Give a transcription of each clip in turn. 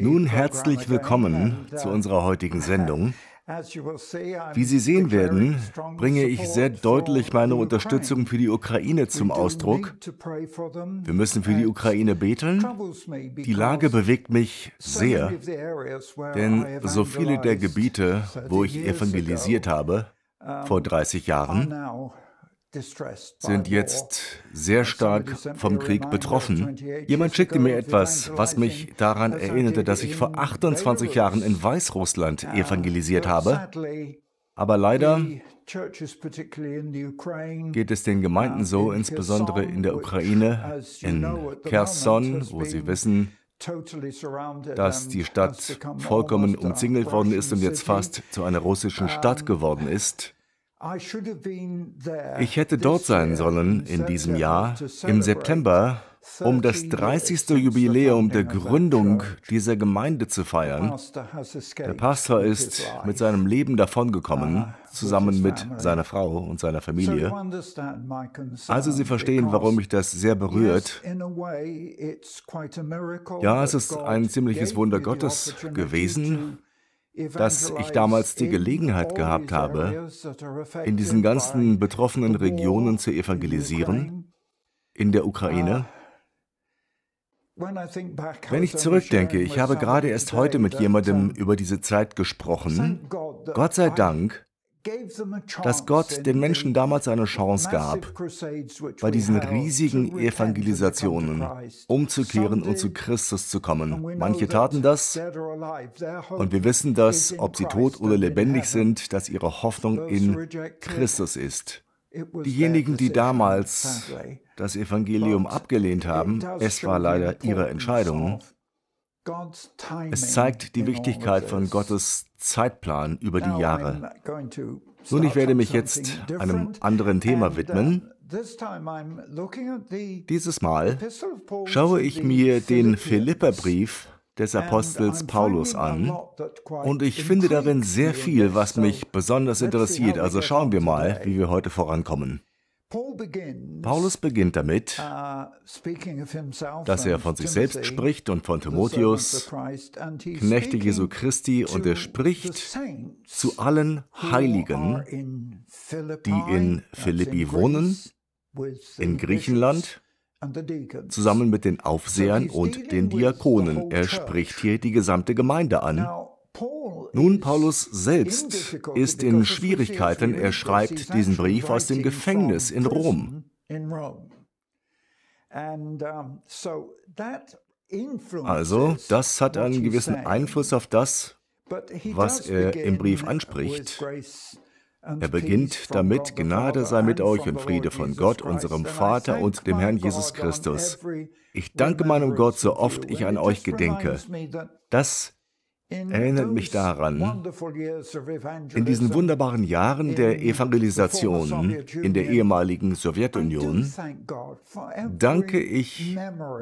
Nun herzlich willkommen zu unserer heutigen Sendung. Wie Sie sehen werden, bringe ich sehr deutlich meine Unterstützung für die Ukraine zum Ausdruck. Wir müssen für die Ukraine beten. Die Lage bewegt mich sehr, denn so viele der Gebiete, wo ich evangelisiert habe, vor 30 Jahren, sind jetzt sehr stark vom Krieg betroffen. Jemand schickte mir etwas, was mich daran erinnerte, dass ich vor 28 Jahren in Weißrussland evangelisiert habe. Aber leider geht es den Gemeinden so, insbesondere in der Ukraine, in Kherson, wo sie wissen, dass die Stadt vollkommen umzingelt worden ist und jetzt fast zu einer russischen Stadt geworden ist. Ich hätte dort sein sollen in diesem Jahr, im September, um das 30. Jubiläum der Gründung dieser Gemeinde zu feiern. Der Pastor ist mit seinem Leben davongekommen, uh, zusammen mit seiner Frau und seiner Familie. Also Sie verstehen, warum mich das sehr berührt. Ja, es ist ein ziemliches Wunder Gottes gewesen, dass ich damals die Gelegenheit gehabt habe, in diesen ganzen betroffenen Regionen zu evangelisieren, in der Ukraine. Wenn ich zurückdenke, ich habe gerade erst heute mit jemandem über diese Zeit gesprochen. Gott sei Dank dass Gott den Menschen damals eine Chance gab, bei diesen riesigen Evangelisationen umzukehren und zu Christus zu kommen. Manche taten das und wir wissen, dass, ob sie tot oder lebendig sind, dass ihre Hoffnung in Christus ist. Diejenigen, die damals das Evangelium abgelehnt haben, es war leider ihre Entscheidung, es zeigt die Wichtigkeit von Gottes Zeitplan über die Jahre. Nun, ich werde mich jetzt einem anderen Thema uh, widmen. Dieses Mal schaue ich mir den Philipperbrief des Apostels Paulus an und ich finde darin sehr viel, was mich besonders interessiert. Also schauen wir mal, wie wir heute vorankommen. Paulus beginnt damit, uh, dass er von sich selbst spricht und von Timotheus, Knechte Jesu Christi, und er spricht zu allen Heiligen, die in Philippi wohnen, in Griechenland, zusammen mit den Aufsehern und den Diakonen. Er spricht hier die gesamte Gemeinde an. Nun, Paulus selbst ist in Schwierigkeiten. Er schreibt diesen Brief aus dem Gefängnis in Rom. Also, das hat einen gewissen Einfluss auf das, was er im Brief anspricht. Er beginnt damit, Gnade sei mit euch und Friede von Gott, unserem Vater und dem Herrn Jesus Christus. Ich danke meinem Gott, so oft ich an euch gedenke. Das erinnert mich daran, in diesen wunderbaren Jahren der Evangelisation in der ehemaligen Sowjetunion danke ich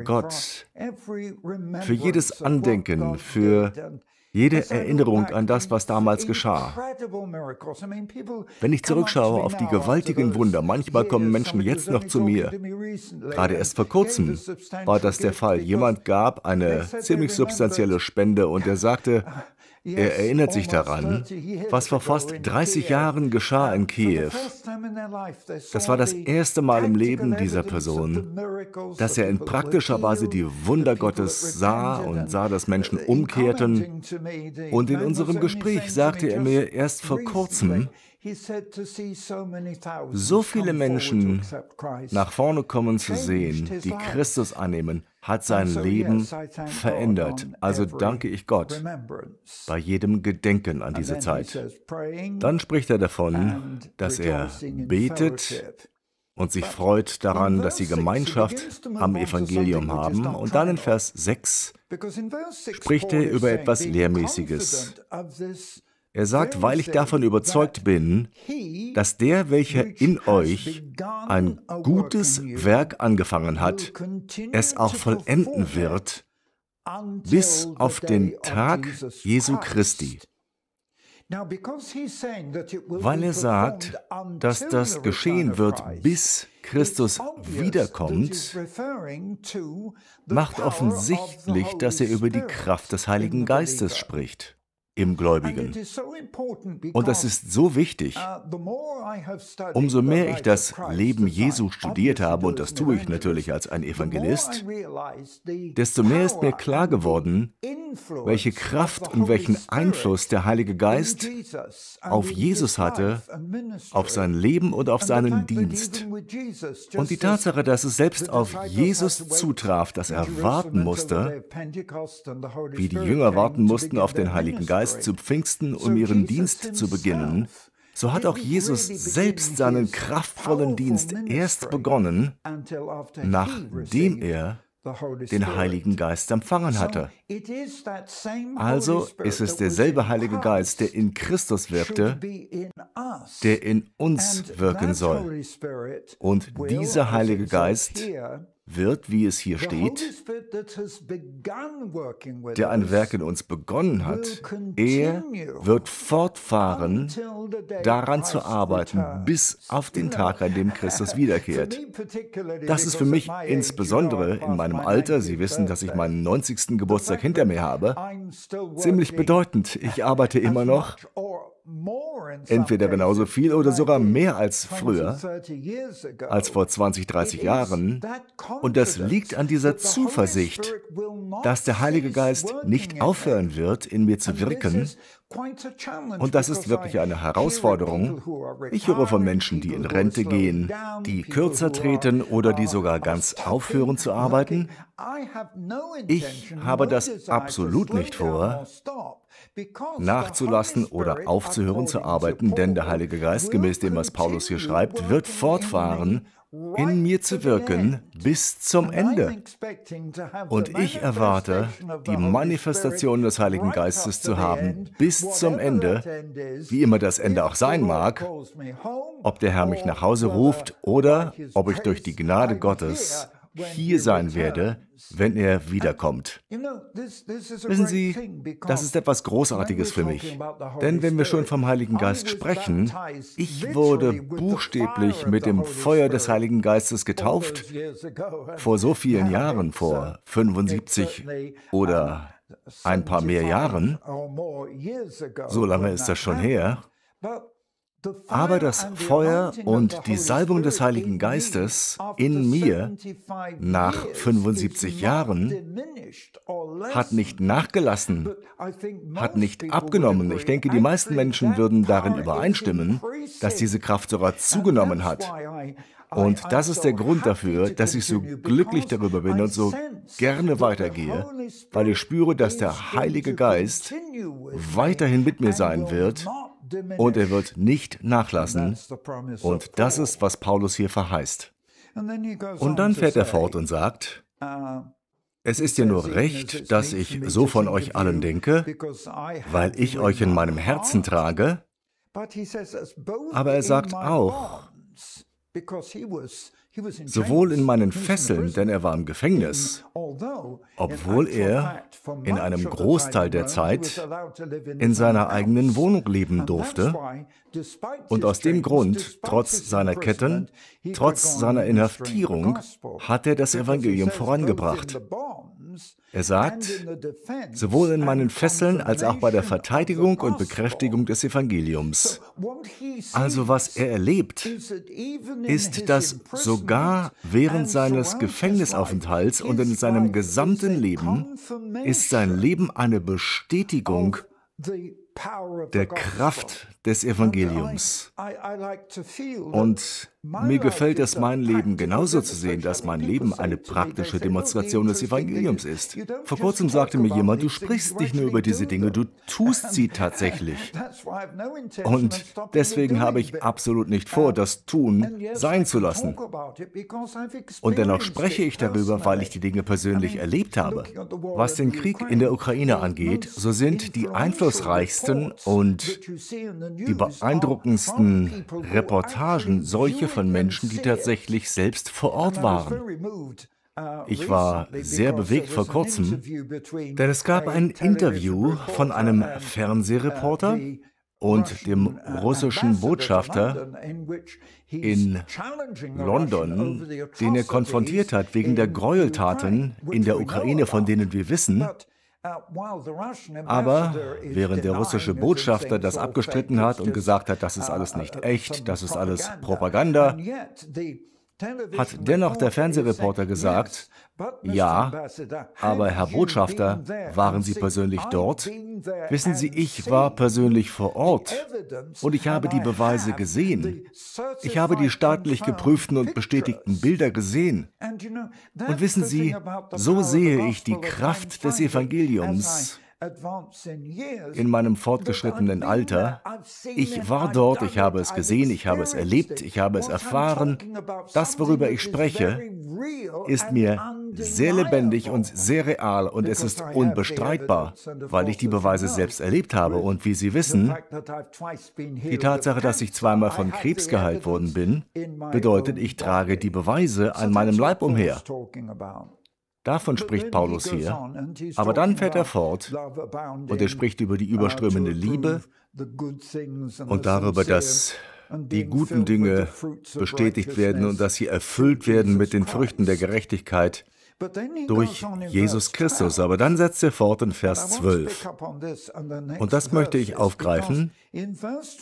Gott für jedes Andenken, für jede Erinnerung an das, was damals geschah. Wenn ich zurückschaue auf die gewaltigen Wunder, manchmal kommen Menschen jetzt noch zu mir. Gerade erst vor kurzem war das der Fall. Jemand gab eine ziemlich substanzielle Spende und er sagte, er erinnert sich daran, was vor fast 30 Jahren geschah in Kiew. Das war das erste Mal im Leben dieser Person, dass er in praktischer Weise die Wunder Gottes sah und sah, dass Menschen umkehrten. Und in unserem Gespräch sagte er mir erst vor kurzem, so viele Menschen nach vorne kommen zu sehen, die Christus annehmen, hat sein Leben verändert. Also danke ich Gott bei jedem Gedenken an diese Zeit. Dann spricht er davon, dass er betet und sich freut daran, dass sie Gemeinschaft am Evangelium haben. Und dann in Vers 6 spricht er über etwas Lehrmäßiges. Er sagt, weil ich davon überzeugt bin, dass der, welcher in euch ein gutes Werk angefangen hat, es auch vollenden wird bis auf den Tag Jesu Christi. Weil er sagt, dass das geschehen wird, bis Christus wiederkommt, macht offensichtlich, dass er über die Kraft des Heiligen Geistes spricht im Gläubigen. Und das ist so wichtig. Uh, Umso mehr ich das Leben Jesu studiert habe, und das tue ich natürlich als ein Evangelist, desto mehr ist mir klar geworden, welche Kraft und welchen Einfluss der Heilige Geist auf Jesus hatte, auf sein Leben und auf seinen Dienst. Und die Tatsache, dass es selbst auf Jesus zutraf, dass er warten musste, wie die Jünger warten mussten auf den Heiligen Geist, erst zu Pfingsten, um ihren Dienst zu beginnen, so hat auch Jesus selbst seinen kraftvollen Dienst erst begonnen, nachdem er den Heiligen Geist empfangen hatte. Also ist es derselbe Heilige Geist, der in Christus wirkte, der in uns wirken soll. Und dieser Heilige Geist wird, wie es hier steht, der ein Werk in uns begonnen hat, er wird fortfahren, daran zu arbeiten, bis auf den Tag, an dem Christus wiederkehrt. Das ist für mich insbesondere in meinem Alter, Sie wissen, dass ich meinen 90. Geburtstag hinter mir habe, ziemlich bedeutend. Ich arbeite immer noch entweder genauso viel oder sogar mehr als früher, als vor 20, 30 Jahren. Und das liegt an dieser Zuversicht, dass der Heilige Geist nicht aufhören wird, in mir zu wirken. Und das ist wirklich eine Herausforderung. Ich höre von Menschen, die in Rente gehen, die kürzer treten oder die sogar ganz aufhören zu arbeiten. Ich habe das absolut nicht vor nachzulassen oder aufzuhören zu arbeiten, denn der Heilige Geist, gemäß dem, was Paulus hier schreibt, wird fortfahren, in mir zu wirken bis zum Ende. Und ich erwarte, die Manifestation des Heiligen Geistes zu haben bis zum Ende, wie immer das Ende auch sein mag, ob der Herr mich nach Hause ruft oder ob ich durch die Gnade Gottes hier sein werde, wenn er wiederkommt. Wissen Sie, das ist etwas Großartiges für mich. Denn wenn wir schon vom Heiligen Geist sprechen, ich wurde buchstäblich mit dem Feuer des Heiligen Geistes getauft, vor so vielen Jahren, vor 75 oder ein paar mehr Jahren. So lange ist das schon her. Aber das Feuer und die Salbung des Heiligen Geistes in mir nach 75 Jahren hat nicht nachgelassen, hat nicht abgenommen. Ich denke, die meisten Menschen würden darin übereinstimmen, dass diese Kraft sogar zugenommen hat. Und das ist der Grund dafür, dass ich so glücklich darüber bin und so gerne weitergehe, weil ich spüre, dass der Heilige Geist weiterhin mit mir sein wird und er wird nicht nachlassen. Und das ist, was Paulus hier verheißt. Und dann fährt er fort und sagt, uh, es ist ja nur recht, dass ich so von euch allen denke, weil ich euch in meinem Herzen trage. Aber er sagt auch, sowohl in meinen Fesseln, denn er war im Gefängnis, obwohl er in einem Großteil der Zeit in seiner eigenen Wohnung leben durfte. Und aus dem Grund, trotz seiner Ketten, trotz seiner Inhaftierung, hat er das Evangelium vorangebracht. Er sagt, sowohl in meinen Fesseln als auch bei der Verteidigung und Bekräftigung des Evangeliums. Also was er erlebt, ist, dass sogar während seines Gefängnisaufenthalts und in seinem gesamten Leben ist sein Leben eine Bestätigung der Kraft des Evangeliums. Und mir gefällt es, mein Leben genauso zu sehen, dass mein Leben eine praktische Demonstration des Evangeliums ist. Vor kurzem sagte mir jemand, du sprichst nicht nur über diese Dinge, du tust sie tatsächlich. Und deswegen habe ich absolut nicht vor, das Tun sein zu lassen. Und dennoch spreche ich darüber, weil ich die Dinge persönlich erlebt habe. Was den Krieg in der Ukraine angeht, so sind die einflussreichsten und die beeindruckendsten Reportagen solche von Menschen, die tatsächlich selbst vor Ort waren. Ich war sehr bewegt vor kurzem, denn es gab ein Interview von einem Fernsehreporter und dem russischen Botschafter in London, den er konfrontiert hat wegen der Gräueltaten in der Ukraine, von denen wir wissen. Aber während der russische Botschafter das abgestritten hat und gesagt hat, das ist alles nicht echt, das ist alles Propaganda, hat dennoch der Fernsehreporter gesagt, ja, aber Herr Botschafter, waren Sie persönlich dort? Wissen Sie, ich war persönlich vor Ort und ich habe die Beweise gesehen. Ich habe die staatlich geprüften und bestätigten Bilder gesehen. Und wissen Sie, so sehe ich die Kraft des Evangeliums in meinem fortgeschrittenen Alter. Ich war dort, ich habe es gesehen, ich habe es erlebt, ich habe es erfahren. Das, worüber ich spreche, ist mir sehr lebendig und sehr real und es ist unbestreitbar, weil ich die Beweise selbst erlebt habe. Und wie Sie wissen, die Tatsache, dass ich zweimal von Krebs geheilt worden bin, bedeutet, ich trage die Beweise an meinem Leib umher. Davon spricht Paulus hier. Aber dann fährt er fort und er spricht über die überströmende Liebe und darüber, dass die guten Dinge bestätigt werden und dass sie erfüllt werden mit den Früchten der Gerechtigkeit durch Jesus Christus. Aber dann setzt er fort in Vers 12. Und das möchte ich aufgreifen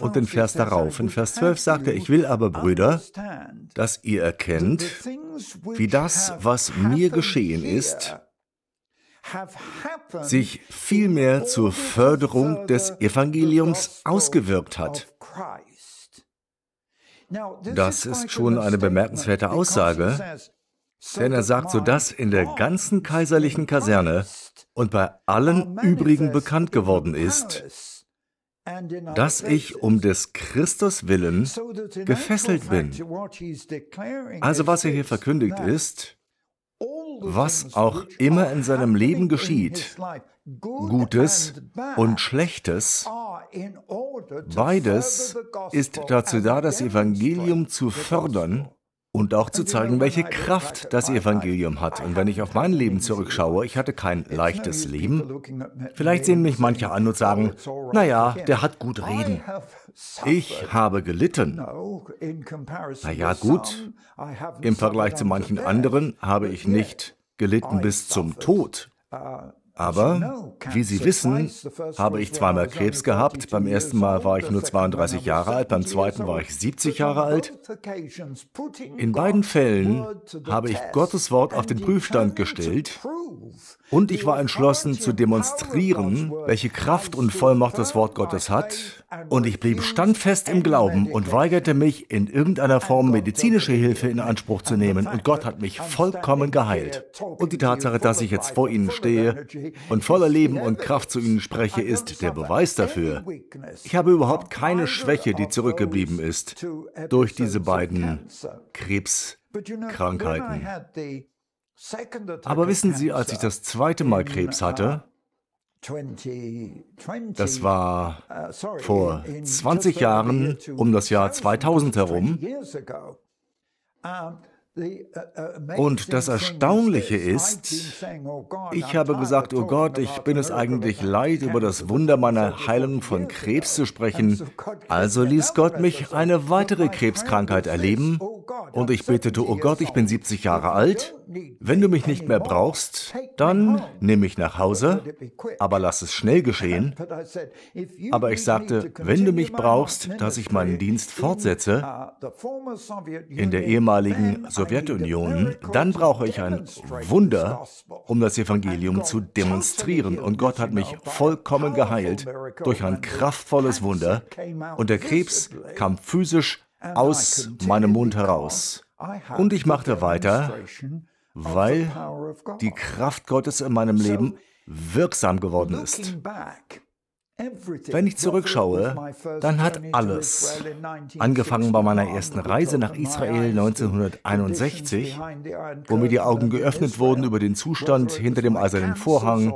und den Vers darauf. In Vers 12 sagt er, ich will aber, Brüder, dass ihr erkennt, wie das, was mir geschehen ist, sich vielmehr zur Förderung des Evangeliums ausgewirkt hat. Das ist schon eine bemerkenswerte Aussage, denn er sagt so, dass in der ganzen kaiserlichen Kaserne und bei allen übrigen bekannt geworden ist, dass ich um des Christus willen gefesselt bin. Also was er hier verkündigt ist, was auch immer in seinem Leben geschieht, Gutes und Schlechtes, beides ist dazu da, das Evangelium zu fördern und auch zu zeigen, welche Kraft das Evangelium hat. Und wenn ich auf mein Leben zurückschaue, ich hatte kein leichtes Leben. Vielleicht sehen mich manche an und sagen, naja, der hat gut reden. Ich habe gelitten. Naja, gut, im Vergleich zu manchen anderen habe ich nicht gelitten bis zum Tod. Aber, wie Sie wissen, habe ich zweimal Krebs gehabt. Beim ersten Mal war ich nur 32 Jahre alt, beim zweiten war ich 70 Jahre alt. In beiden Fällen habe ich Gottes Wort auf den Prüfstand gestellt und ich war entschlossen zu demonstrieren, welche Kraft und Vollmacht das Wort Gottes hat. Und ich blieb standfest im Glauben und weigerte mich, in irgendeiner Form medizinische Hilfe in Anspruch zu nehmen. Und Gott hat mich vollkommen geheilt. Und die Tatsache, dass ich jetzt vor Ihnen stehe und voller Leben und Kraft zu Ihnen spreche, ist der Beweis dafür. Ich habe überhaupt keine Schwäche, die zurückgeblieben ist durch diese beiden Krebskrankheiten. Aber wissen Sie, als ich das zweite Mal Krebs hatte, das war uh, vor 20 Jahren um das Jahr 2000 herum, und das Erstaunliche ist, oh ich habe gesagt, oh Gott, ich bin es eigentlich leid, über das Wunder meiner Heilung von Krebs zu sprechen. Also ließ Gott mich eine weitere Krebskrankheit erleben und ich betete, oh Gott, ich bin 70 Jahre alt. Wenn du mich nicht mehr brauchst, dann nimm mich nach Hause, aber lass es schnell geschehen. Aber ich sagte, wenn du mich brauchst, dass ich meinen Dienst fortsetze in der ehemaligen Sowjetunion, dann brauche ich ein Wunder, um das Evangelium zu demonstrieren. Und Gott hat mich vollkommen geheilt durch ein kraftvolles Wunder. Und der Krebs kam physisch aus meinem Mund heraus. Und ich machte weiter, weil die Kraft Gottes in meinem Leben wirksam geworden ist. Wenn ich zurückschaue, dann hat alles, angefangen bei meiner ersten Reise nach Israel 1961, wo mir die Augen geöffnet wurden über den Zustand hinter dem eisernen Vorhang,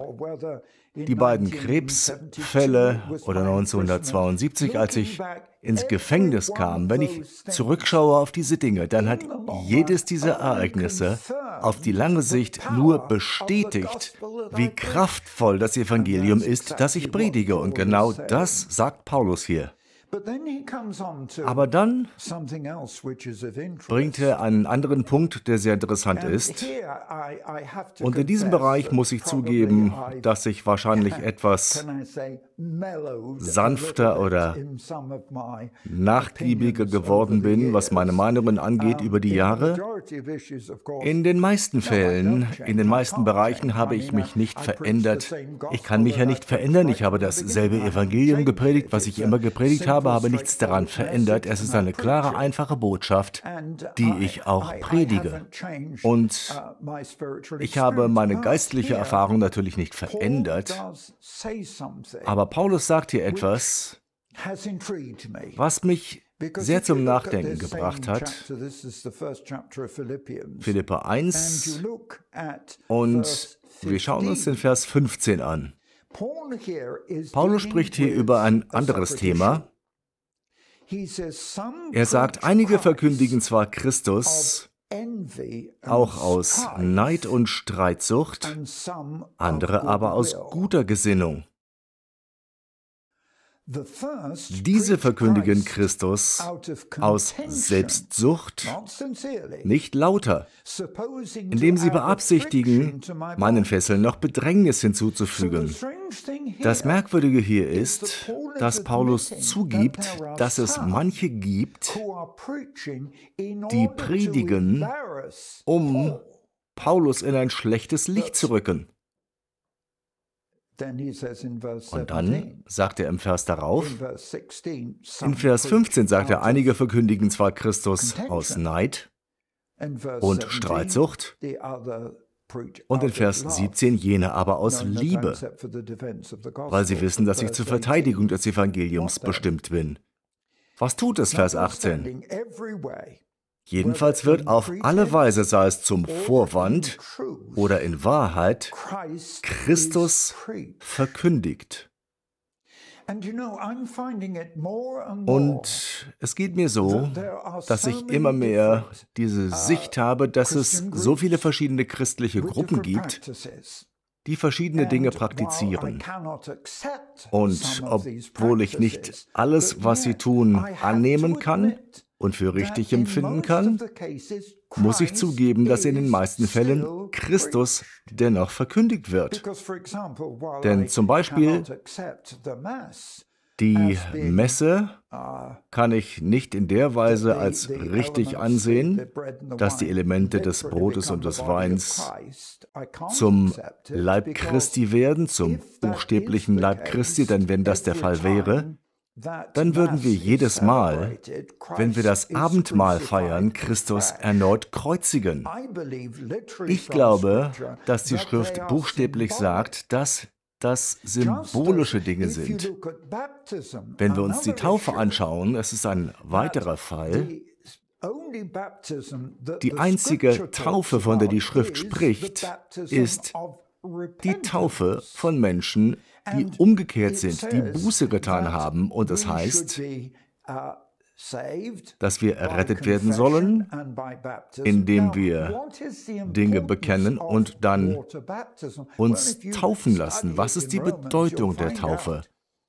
die beiden Krebsfälle oder 1972, als ich ins Gefängnis kam, wenn ich zurückschaue auf diese Dinge, dann hat jedes dieser Ereignisse auf die lange Sicht nur bestätigt, wie kraftvoll das Evangelium ist, das ich predige. Und genau das sagt Paulus hier. Aber dann bringt er einen anderen Punkt, der sehr interessant ist. Und in diesem Bereich muss ich zugeben, dass ich wahrscheinlich etwas sanfter oder nachgiebiger geworden bin, was meine Meinungen angeht über die Jahre. In den meisten Fällen, in den meisten Bereichen habe ich mich nicht verändert. Ich kann mich ja nicht verändern. Ich habe dasselbe Evangelium gepredigt, was ich immer gepredigt habe habe, nichts daran verändert. Es ist eine klare, einfache Botschaft, die ich auch predige. Und ich habe meine geistliche Erfahrung natürlich nicht verändert. Aber Paulus sagt hier etwas, was mich sehr zum Nachdenken gebracht hat. Philippa 1 und wir schauen uns den Vers 15 an. Paulus spricht hier über ein anderes Thema. Er sagt, einige verkündigen zwar Christus, auch aus Neid und Streitsucht, andere aber aus guter Gesinnung. Diese verkündigen Christus aus Selbstsucht, nicht lauter, indem sie beabsichtigen, meinen Fesseln noch Bedrängnis hinzuzufügen. Das Merkwürdige hier ist, dass Paulus zugibt, dass es manche gibt, die predigen, um Paulus in ein schlechtes Licht zu rücken. Und dann sagt er im Vers darauf, in Vers 15 sagt er, einige verkündigen zwar Christus aus Neid und Streitsucht, und in Vers 17 jene aber aus Liebe, weil sie wissen, dass ich zur Verteidigung des Evangeliums bestimmt bin. Was tut es, Vers 18? Jedenfalls wird auf alle Weise, sei es zum Vorwand oder in Wahrheit, Christus verkündigt. Und es geht mir so, dass ich immer mehr diese Sicht habe, dass es so viele verschiedene christliche Gruppen gibt, die verschiedene Dinge praktizieren. Und obwohl ich nicht alles, was sie tun, annehmen kann, und für richtig empfinden kann, muss ich zugeben, dass in den meisten Fällen Christus dennoch verkündigt wird. Denn zum Beispiel die Messe kann ich nicht in der Weise als richtig ansehen, dass die Elemente des Brotes und des Weins zum Leib Christi werden, zum buchstäblichen Leib Christi, denn wenn das der Fall wäre, dann würden wir jedes Mal, wenn wir das Abendmahl feiern, Christus erneut kreuzigen. Ich glaube, dass die Schrift buchstäblich sagt, dass das symbolische Dinge sind. Wenn wir uns die Taufe anschauen, es ist ein weiterer Fall. Die einzige Taufe, von der die Schrift spricht, ist die Taufe von Menschen, die umgekehrt sind, die Buße getan haben. Und das heißt, uh, dass wir errettet werden sollen, indem wir Dinge bekennen und dann uns taufen lassen. Was ist die Bedeutung der Taufe?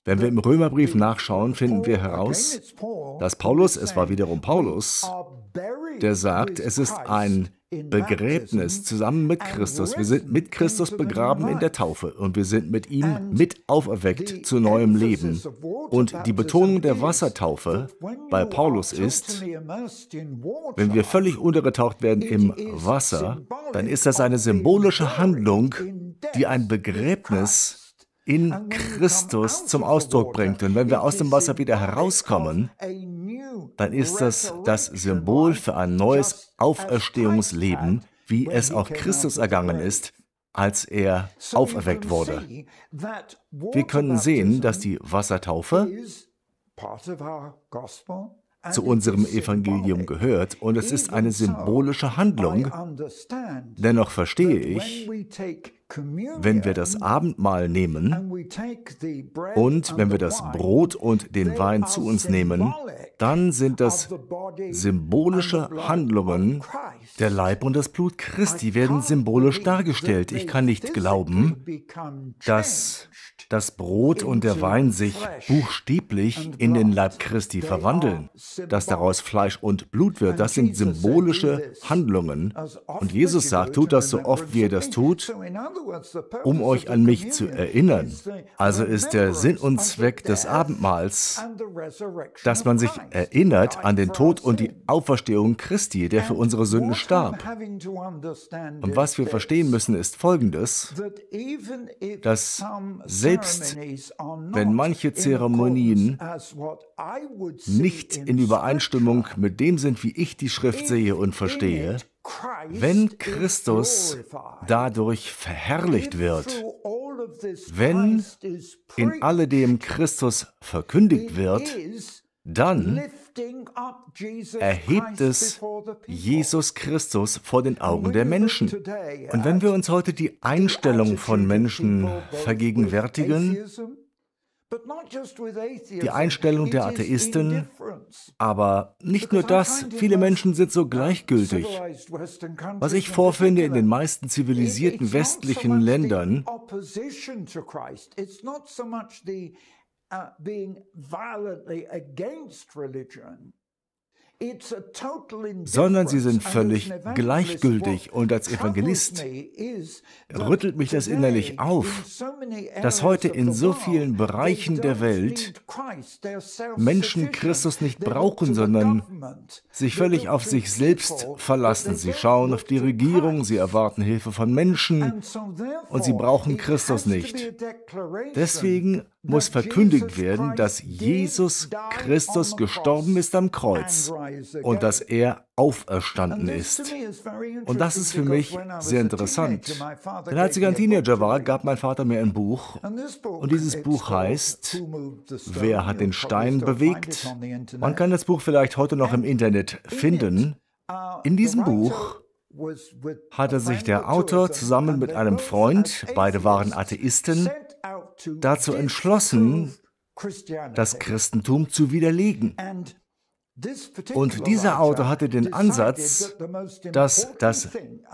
Wenn wir im Römerbrief nachschauen, finden wir heraus, dass Paulus, es war wiederum Paulus, der sagt, es ist ein Begräbnis zusammen mit Christus. Wir sind mit Christus begraben in der Taufe und wir sind mit ihm mit auferweckt zu neuem Leben. Und die Betonung der Wassertaufe bei Paulus ist, wenn wir völlig untergetaucht werden im Wasser, dann ist das eine symbolische Handlung, die ein Begräbnis in Christus zum Ausdruck bringt. Und wenn wir aus dem Wasser wieder herauskommen, dann ist das das Symbol für ein neues Auferstehungsleben, wie es auch Christus ergangen ist, als er auferweckt wurde. Wir können sehen, dass die Wassertaufe zu unserem Evangelium gehört und es ist eine symbolische Handlung. Dennoch verstehe ich, wenn wir das Abendmahl nehmen und wenn wir das Brot und den Wein zu uns nehmen, dann sind das symbolische Handlungen Der Leib und das Blut Christi werden symbolisch dargestellt. Ich kann nicht glauben, dass das Brot und der Wein sich buchstäblich in den Leib Christi verwandeln, dass daraus Fleisch und Blut wird. Das sind symbolische Handlungen. Und Jesus sagt, tut das so oft, wie ihr das tut, um euch an mich zu erinnern. Also ist der Sinn und Zweck des Abendmahls, dass man sich erinnert an den Tod und die Auferstehung Christi, der für unsere Sünden starb. Und was wir verstehen müssen, ist Folgendes, dass selbst wenn manche Zeremonien nicht in Übereinstimmung mit dem sind, wie ich die Schrift sehe und verstehe, wenn Christus dadurch verherrlicht wird, wenn in alledem Christus verkündigt wird, dann erhebt es Jesus Christus vor den Augen der Menschen. Und wenn wir uns heute die Einstellung von Menschen vergegenwärtigen, die Einstellung der Atheisten, aber nicht nur das, viele Menschen sind so gleichgültig. Was ich vorfinde in den meisten zivilisierten westlichen Ländern, being violently against religion sondern sie sind völlig gleichgültig. Und als Evangelist rüttelt mich das innerlich auf, dass heute in so vielen Bereichen der Welt Menschen Christus nicht brauchen, sondern sich völlig auf sich selbst verlassen. Sie schauen auf die Regierung, sie erwarten Hilfe von Menschen. Und sie brauchen Christus nicht. Deswegen muss verkündigt werden, dass Jesus Christus gestorben ist am Kreuz und dass er auferstanden ist. Und das ist für mich sehr interessant. Denn als ich ein Teenager war, gab mein Vater mir ein Buch. Und dieses Buch heißt, Wer hat den Stein bewegt? Man kann das Buch vielleicht heute noch im Internet finden. In diesem Buch hatte sich der Autor zusammen mit einem Freund, beide waren Atheisten, dazu entschlossen, das Christentum zu widerlegen. Und dieser Autor hatte den Ansatz, dass das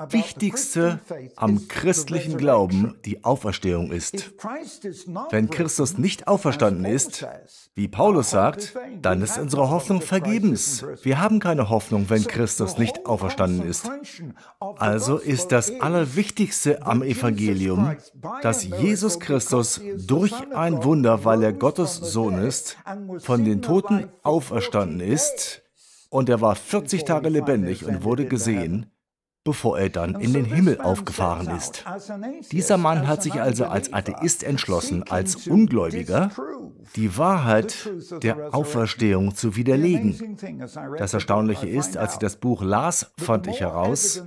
Wichtigste am christlichen Glauben die Auferstehung ist. Wenn Christus nicht auferstanden ist, wie Paulus sagt, dann ist unsere Hoffnung vergebens. Wir haben keine Hoffnung, wenn Christus nicht auferstanden ist. Also ist das Allerwichtigste am Evangelium, dass Jesus Christus durch ein Wunder, weil er Gottes Sohn ist, von den Toten auferstanden ist und er war 40 Tage lebendig und wurde gesehen, bevor er dann in den Himmel aufgefahren ist. Dieser Mann hat sich also als Atheist entschlossen, als Ungläubiger, die Wahrheit der Auferstehung zu widerlegen. Das Erstaunliche ist, als ich das Buch las, fand ich heraus,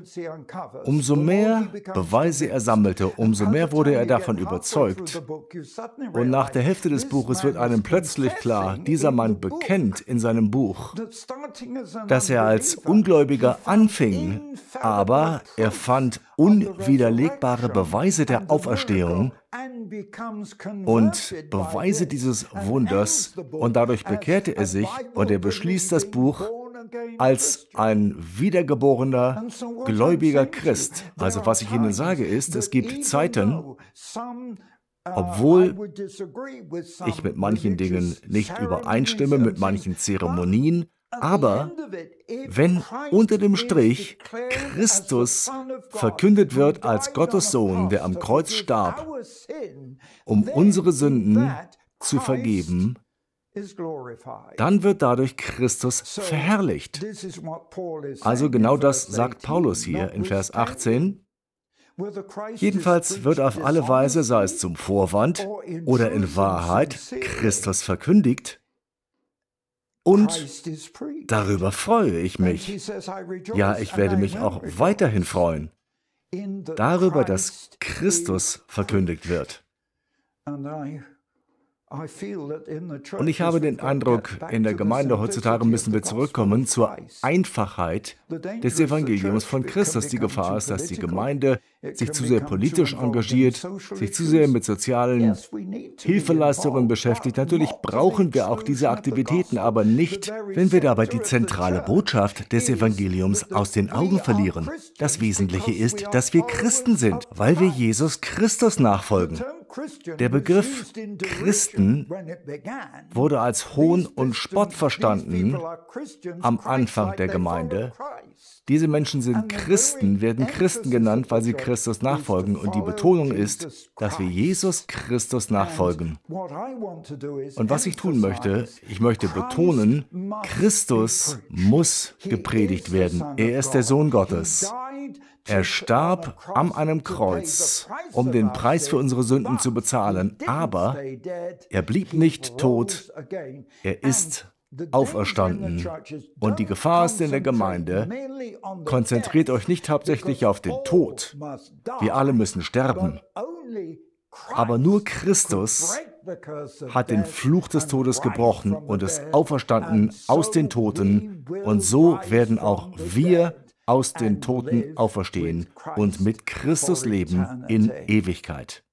umso mehr Beweise er sammelte, umso mehr wurde er davon überzeugt. Und nach der Hälfte des Buches wird einem plötzlich klar, dieser Mann bekennt in seinem Buch, dass er als Ungläubiger anfing, aber er fand unwiderlegbare Beweise der Auferstehung und Beweise dieses Wunders und dadurch bekehrte er sich und er beschließt das Buch als ein wiedergeborener, gläubiger Christ. Also was ich Ihnen sage ist, es gibt Zeiten, obwohl ich mit manchen Dingen nicht übereinstimme, mit manchen Zeremonien, aber wenn unter dem Strich Christus verkündet wird als Gottes Sohn, der am Kreuz starb, um unsere Sünden zu vergeben, dann wird dadurch Christus verherrlicht. Also genau das sagt Paulus hier in Vers 18. Jedenfalls wird auf alle Weise, sei es zum Vorwand oder in Wahrheit, Christus verkündigt, und darüber freue ich mich. Ja, ich werde mich auch weiterhin freuen. Darüber, dass Christus verkündigt wird. Und ich habe den Eindruck, in der Gemeinde heutzutage müssen wir zurückkommen zur Einfachheit des Evangeliums von Christus. Die Gefahr ist, dass die Gemeinde sich zu sehr politisch engagiert, sich zu sehr mit sozialen Hilfeleistungen beschäftigt. Natürlich brauchen wir auch diese Aktivitäten, aber nicht, wenn wir dabei die zentrale Botschaft des Evangeliums aus den Augen verlieren. Das Wesentliche ist, dass wir Christen sind, weil wir Jesus Christus nachfolgen. Der Begriff Christen wurde als Hohn und Spott verstanden am Anfang der Gemeinde. Diese Menschen sind Christen, werden Christen genannt, weil sie Christus nachfolgen. Und die Betonung ist, dass wir Jesus Christus nachfolgen. Und was ich tun möchte, ich möchte betonen, Christus muss gepredigt werden. Er ist der Sohn Gottes. Er starb an einem Kreuz, um den Preis für unsere Sünden zu bezahlen, aber er blieb nicht tot, er ist auferstanden. Und die Gefahr ist in der Gemeinde, konzentriert euch nicht hauptsächlich auf den Tod. Wir alle müssen sterben. Aber nur Christus hat den Fluch des Todes gebrochen und ist auferstanden aus den Toten. Und so werden auch wir aus den Toten auferstehen und mit Christus leben in Ewigkeit.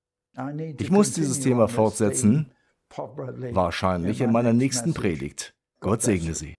Ich muss dieses Thema fortsetzen, wahrscheinlich in meiner nächsten Predigt. Gott segne Sie.